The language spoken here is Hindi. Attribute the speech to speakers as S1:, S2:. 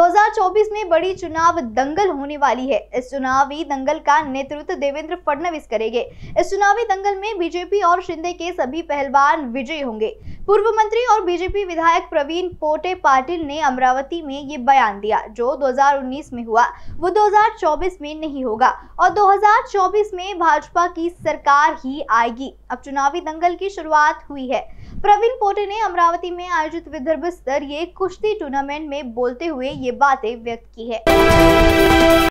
S1: 2024 में बड़ी चुनाव दंगल होने वाली है। इस चुनावी दंगल का नेतृत्व देवेंद्र फडणवीस करेंगे। इस चुनावी दंगल में बीजेपी और शिंदे के सभी पहलवान विजयी होंगे। पूर्व मंत्री और बीजेपी विधायक प्रवीण पोटे पाटिल ने अमरावती में ये बयान दिया, जो 2019 में हुआ। वो 2024 में नहीं होगा और 2024 में भाजपा की सरकार ही आएगी। अब चुनावी दंगल की शुरुआत हुई है। प्रवीण पोटे ने अमरावती में आयोजित विदर्भ स्तरीय कुश्ती टूर्नामेंट में बोलते हुए ये बातें व्यक्त की है।